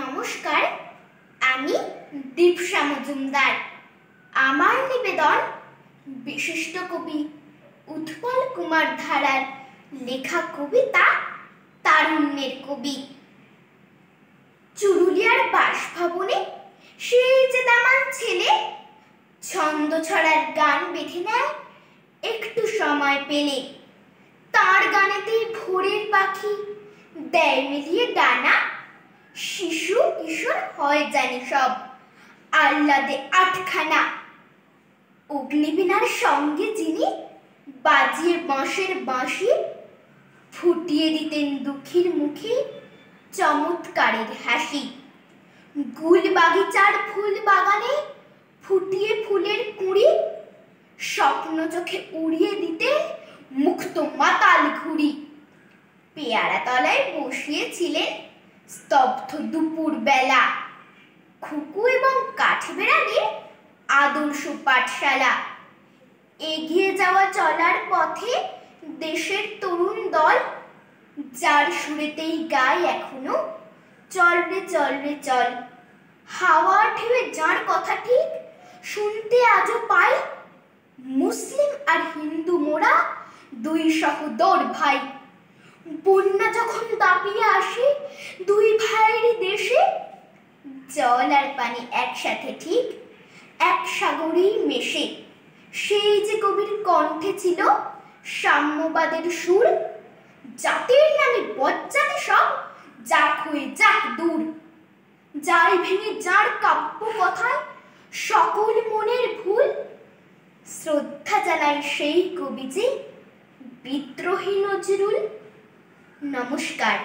নমস্কার, আমি দীপসা মজুমদার। আমার নিবেদন বিশিষ্ট কবি উৎপল কুমার ধারার লেখা কবিতা তারুণ্যের কবি। চুরুলিয়ার বাসভবনে সেই যে দামান ছেলে ছন্দ ছড়ার গান বেঁধে নেয় একটু সময় পেলে। তার গানেতেই ভোরের পাখি দেয় মিলিয়ে ডানা হয় জানি সব। আহ্লাদে আটখানা। অগ্নিবীণার সঙ্গে যিনি বাজিয়ে বাঁশের বাঁশি ফুটিয়ে দিতেন দুঃখীর মুখে চমৎকারের হাসি। গুল বাগিচার ফুল বাগানে ফুটিয়ে ফুলের কুঁড়ি স্বপ্ন চোখে উড়িয়ে দিতে মুক্ত মাতাল ঘুড়ি। পেয়ারা তলায় বসিয়েছিলেন স্তব্ধ দুপুর বেলা খুকু এবং কাঠবেড়ালির আদর্শ পাঠশালা। এগিয়ে যাওয়া চলার পথে দেশের তরুণ দল, যার সুরেতেই গায় এখনও, চল রে চল রে, চল। হাওয়া ঢেউয়ে যার কথা ঠিক, শুনতে আজও পাই মুসলিম আর হিন্দু মোরা দুই সহোদর ভাই। বন্যা যখন দাপিয়ে আসে দেশে জল আর পানি একসাথে ঠিক, এক সাগরেই মেশে। সেই যে কবির কণ্ঠে ছিল সাম্যবাদের সুর, জাতির নামে বজ্জাতে সব যাক হয়ে যাক দূর। যাই ভেঙে যার কাব্য কথায় সকল মনের ভুল, শ্রদ্ধা জানাই সেই কবি যে বিদ্রোহী নজরুল। নমস্কার।